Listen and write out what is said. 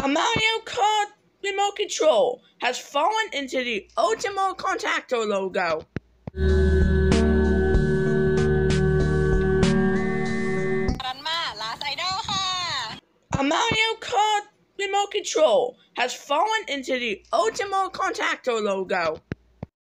A Mario Kart remote control has fallen into the Ultimo Contacto logo. Last Idol A Mario Kart remote control has fallen into the Ultimo Contacto logo.